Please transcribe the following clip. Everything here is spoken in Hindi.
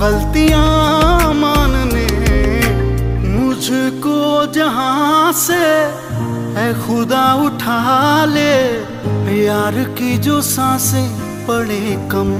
गलतियाँ मानने मुझको जहाँ से है खुदा उठा ले यार की जो साँसें पड़े कम।